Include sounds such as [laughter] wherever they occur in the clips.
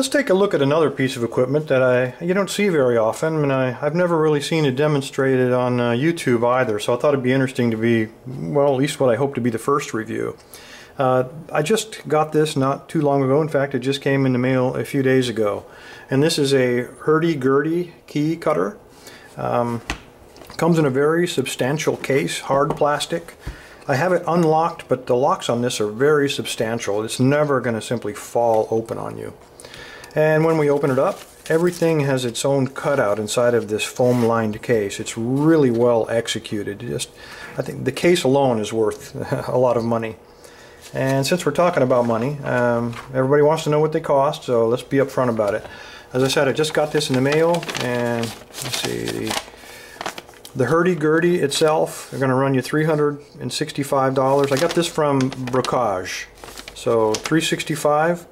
Let's take a look at another piece of equipment that I you don't see very often and I, I've never really seen it demonstrated on uh, YouTube either so I thought it'd be interesting to be well at least what I hope to be the first review. Uh, I just got this not too long ago in fact it just came in the mail a few days ago and this is a Herty Gerty key cutter. Um, comes in a very substantial case, hard plastic. I have it unlocked but the locks on this are very substantial. It's never going to simply fall open on you. And when we open it up, everything has its own cutout inside of this foam lined case. It's really well executed. Just, I think the case alone is worth [laughs] a lot of money. And since we're talking about money, um, everybody wants to know what they cost, so let's be upfront about it. As I said, I just got this in the mail, and let's see, the, the Herty Gerty itself, they're going to run you $365. I got this from Brockhage, so 365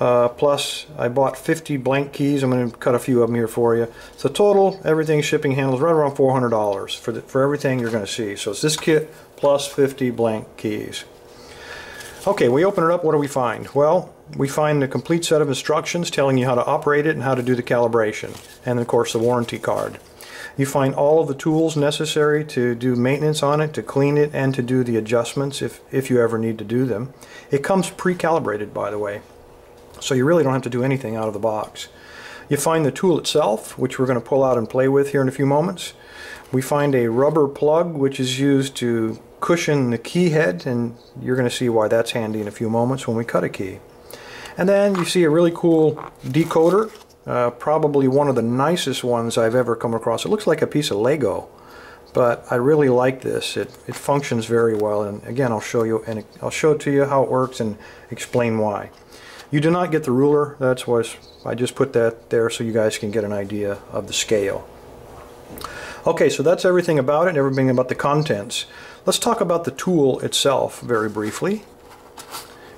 uh, plus I bought 50 blank keys. I'm going to cut a few of them here for you. So total, everything shipping handles right around $400 for, the, for everything you're going to see. So it's this kit plus 50 blank keys. Okay, we open it up, what do we find? Well, we find a complete set of instructions telling you how to operate it and how to do the calibration. And of course the warranty card. You find all of the tools necessary to do maintenance on it, to clean it, and to do the adjustments if, if you ever need to do them. It comes pre-calibrated, by the way so you really don't have to do anything out of the box. You find the tool itself, which we're going to pull out and play with here in a few moments. We find a rubber plug, which is used to cushion the key head, and you're going to see why that's handy in a few moments when we cut a key. And then you see a really cool decoder, uh, probably one of the nicest ones I've ever come across. It looks like a piece of Lego, but I really like this. It, it functions very well, and again, I'll show you and I'll show it to you how it works and explain why. You do not get the ruler. That's why I just put that there so you guys can get an idea of the scale. Okay, so that's everything about it, everything about the contents. Let's talk about the tool itself very briefly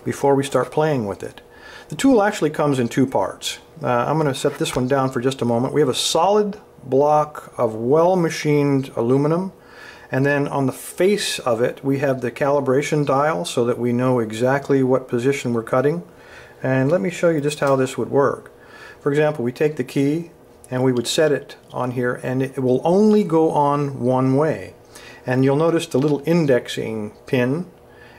before we start playing with it. The tool actually comes in two parts. Uh, I'm going to set this one down for just a moment. We have a solid block of well-machined aluminum and then on the face of it we have the calibration dial so that we know exactly what position we're cutting. And let me show you just how this would work. For example, we take the key and we would set it on here and it will only go on one way. And you'll notice the little indexing pin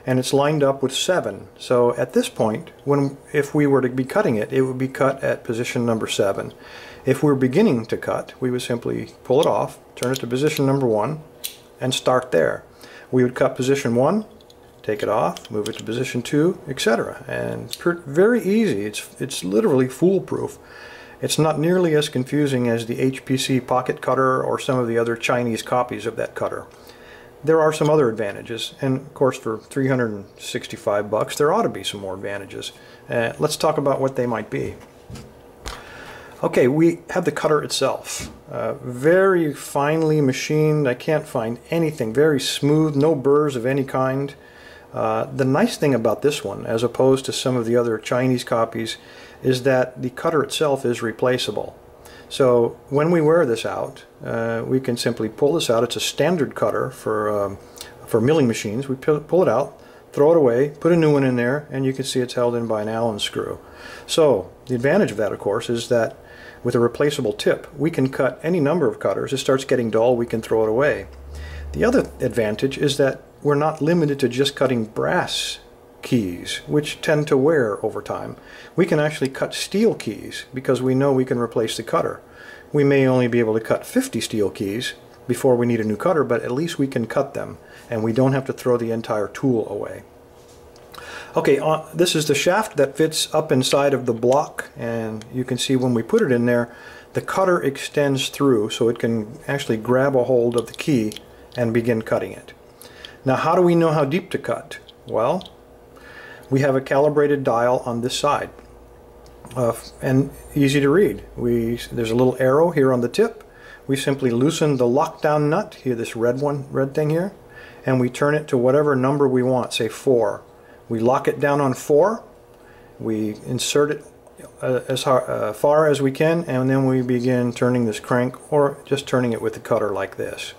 and it's lined up with 7. So at this point, when if we were to be cutting it, it would be cut at position number 7. If we're beginning to cut, we would simply pull it off, turn it to position number 1, and start there. We would cut position 1, take it off, move it to position 2, etc. And very easy. It's, it's literally foolproof. It's not nearly as confusing as the HPC pocket cutter or some of the other Chinese copies of that cutter. There are some other advantages, and of course for 365 bucks there ought to be some more advantages. Uh, let's talk about what they might be. Okay, we have the cutter itself. Uh, very finely machined. I can't find anything. Very smooth, no burrs of any kind. Uh, the nice thing about this one, as opposed to some of the other Chinese copies, is that the cutter itself is replaceable. So when we wear this out, uh, we can simply pull this out. It's a standard cutter for, um, for milling machines. We pull it out, throw it away, put a new one in there, and you can see it's held in by an Allen screw. So the advantage of that, of course, is that with a replaceable tip, we can cut any number of cutters. It starts getting dull, we can throw it away. The other advantage is that we're not limited to just cutting brass keys, which tend to wear over time. We can actually cut steel keys because we know we can replace the cutter. We may only be able to cut 50 steel keys before we need a new cutter, but at least we can cut them and we don't have to throw the entire tool away. Okay, uh, this is the shaft that fits up inside of the block and you can see when we put it in there the cutter extends through so it can actually grab a hold of the key and begin cutting it. Now how do we know how deep to cut? Well, we have a calibrated dial on this side uh, and easy to read. We There's a little arrow here on the tip. We simply loosen the lockdown nut, here this red one, red thing here, and we turn it to whatever number we want, say 4. We lock it down on 4, we insert it uh, as uh, far as we can, and then we begin turning this crank or just turning it with the cutter like this.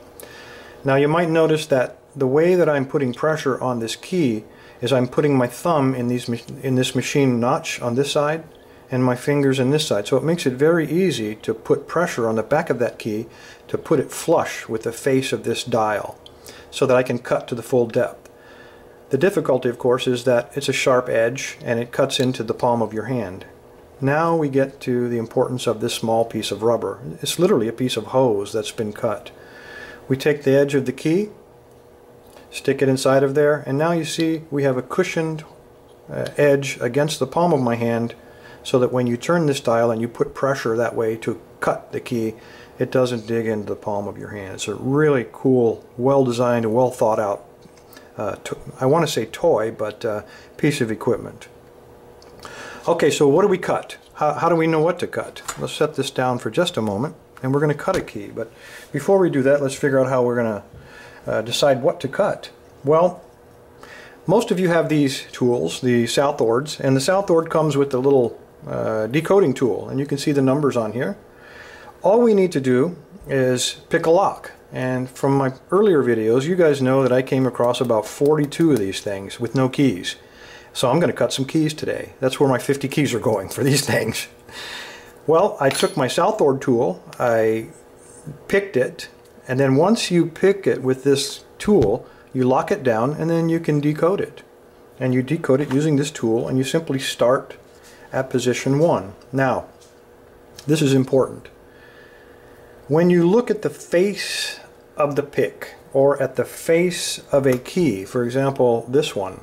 Now you might notice that the way that I'm putting pressure on this key is I'm putting my thumb in these in this machine notch on this side and my fingers in this side. So it makes it very easy to put pressure on the back of that key to put it flush with the face of this dial so that I can cut to the full depth. The difficulty, of course, is that it's a sharp edge and it cuts into the palm of your hand. Now we get to the importance of this small piece of rubber. It's literally a piece of hose that's been cut. We take the edge of the key, stick it inside of there, and now you see we have a cushioned uh, edge against the palm of my hand so that when you turn this dial and you put pressure that way to cut the key, it doesn't dig into the palm of your hand. It's a really cool, well designed well thought out, uh, I want to say toy, but uh, piece of equipment. Okay, so what do we cut? How, how do we know what to cut? Let's set this down for just a moment and we're going to cut a key. But before we do that, let's figure out how we're going to uh, decide what to cut. Well, most of you have these tools, the SouthOrds, and the SouthOrd comes with the little uh, decoding tool, and you can see the numbers on here. All we need to do is pick a lock. And from my earlier videos, you guys know that I came across about 42 of these things with no keys. So I'm going to cut some keys today. That's where my 50 keys are going for these [laughs] things. Well, I took my SouthOrd tool, I picked it, and then once you pick it with this tool, you lock it down and then you can decode it. And you decode it using this tool and you simply start at position 1. Now, this is important. When you look at the face of the pick or at the face of a key, for example this one,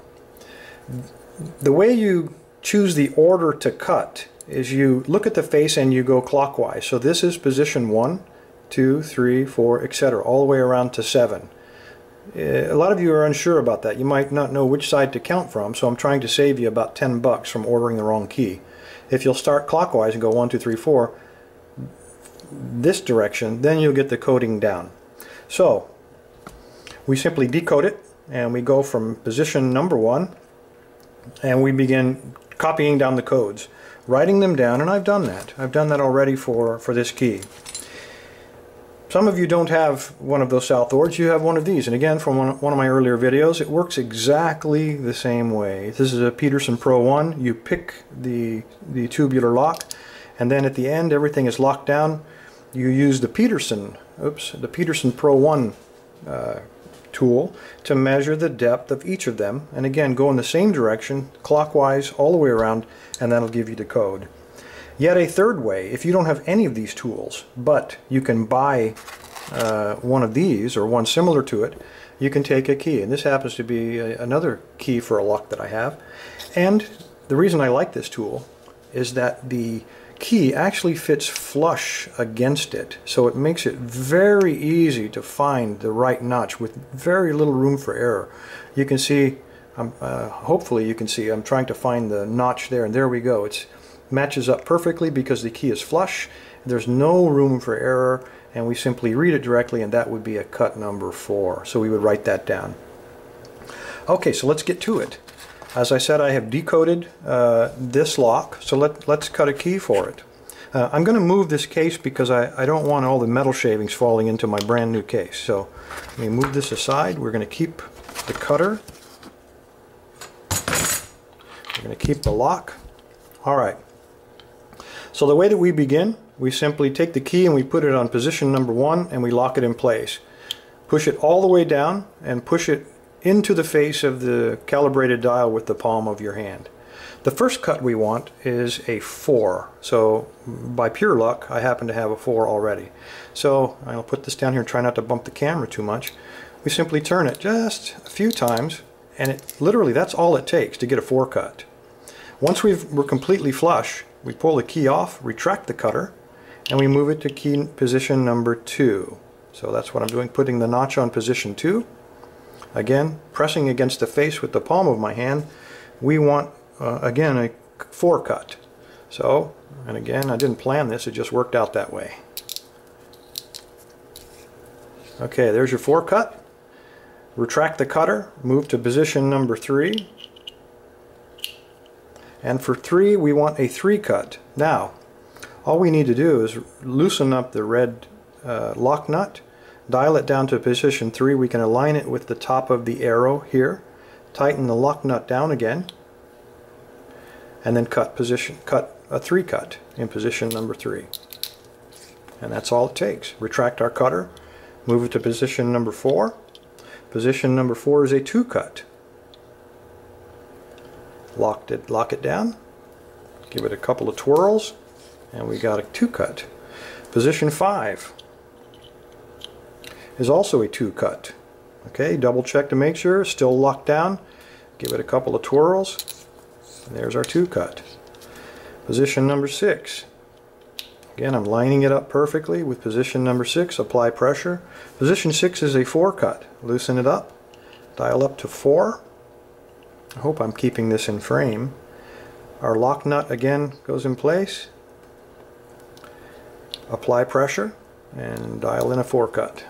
the way you choose the order to cut is you look at the face and you go clockwise. So this is position 1, 2, 3, 4, etc. all the way around to 7. Eh, a lot of you are unsure about that. You might not know which side to count from, so I'm trying to save you about 10 bucks from ordering the wrong key. If you'll start clockwise and go 1, 2, 3, 4, this direction, then you'll get the coding down. So, we simply decode it, and we go from position number 1, and we begin copying down the codes, writing them down, and I've done that. I've done that already for, for this key. Some of you don't have one of those SouthOrds, you have one of these. And again, from one, one of my earlier videos, it works exactly the same way. This is a Peterson Pro 1. You pick the, the tubular lock, and then at the end, everything is locked down. You use the Peterson, oops, the Peterson Pro 1 uh, tool to measure the depth of each of them. And again, go in the same direction, clockwise, all the way around, and that'll give you the code. Yet a third way, if you don't have any of these tools, but you can buy uh, one of these or one similar to it, you can take a key. And this happens to be a, another key for a lock that I have. And the reason I like this tool is that the key actually fits flush against it. So it makes it very easy to find the right notch with very little room for error. You can see, um, uh, hopefully you can see, I'm trying to find the notch there and there we go. It's matches up perfectly because the key is flush. There's no room for error and we simply read it directly and that would be a cut number 4. So we would write that down. Okay, so let's get to it. As I said, I have decoded uh, this lock, so let, let's cut a key for it. Uh, I'm going to move this case because I, I don't want all the metal shavings falling into my brand new case. So let me move this aside. We're going to keep the cutter. We're going to keep the lock. All right. So the way that we begin, we simply take the key and we put it on position number one and we lock it in place. Push it all the way down and push it into the face of the calibrated dial with the palm of your hand. The first cut we want is a 4. So by pure luck, I happen to have a 4 already. So I'll put this down here and try not to bump the camera too much. We simply turn it just a few times and it literally that's all it takes to get a 4 cut. Once we are completely flush, we pull the key off, retract the cutter, and we move it to key position number 2. So that's what I'm doing, putting the notch on position 2. Again, pressing against the face with the palm of my hand, we want, uh, again, a 4 cut. So, and again, I didn't plan this, it just worked out that way. Okay, there's your 4 cut. Retract the cutter, move to position number 3, and for 3 we want a 3 cut. Now all we need to do is loosen up the red uh, lock nut, dial it down to position 3. We can align it with the top of the arrow here, tighten the lock nut down again, and then cut position cut a three cut in position number three. And that's all it takes. Retract our cutter, move it to position number four. Position number four is a two cut. Locked it, lock it down, give it a couple of twirls, and we got a two cut. Position five is also a two cut. Okay, double check to make sure, still locked down. Give it a couple of twirls, and there's our two cut. Position number six. Again, I'm lining it up perfectly with position number six, apply pressure. Position six is a four cut. Loosen it up, dial up to four. I hope I'm keeping this in frame. Our lock nut again goes in place. Apply pressure and dial in a four cut.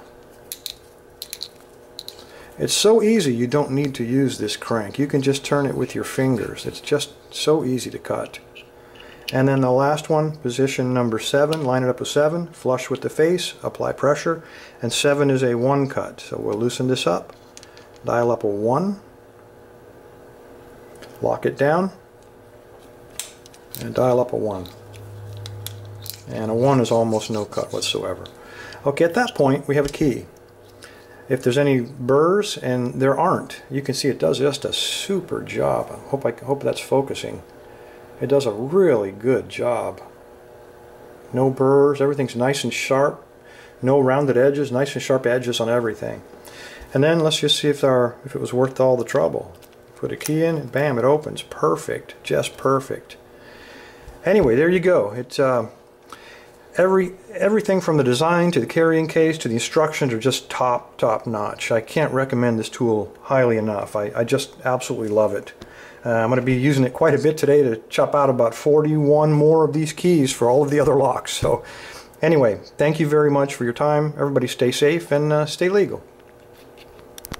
It's so easy you don't need to use this crank. You can just turn it with your fingers. It's just so easy to cut. And then the last one, position number 7, line it up with 7, flush with the face, apply pressure, and 7 is a 1 cut. So we'll loosen this up, dial up a 1, lock it down, and dial up a 1. And a 1 is almost no cut whatsoever. Okay, at that point we have a key. If there's any burrs, and there aren't, you can see it does just a super job. I hope, I hope that's focusing. It does a really good job. No burrs, everything's nice and sharp. No rounded edges, nice and sharp edges on everything. And then let's just see if our if it was worth all the trouble. Put a key in, and bam, it opens. Perfect, just perfect. Anyway, there you go. It's uh, every everything from the design to the carrying case to the instructions are just top top notch. I can't recommend this tool highly enough. I, I just absolutely love it. Uh, I'm going to be using it quite a bit today to chop out about 41 more of these keys for all of the other locks. So anyway, thank you very much for your time. Everybody stay safe and uh, stay legal.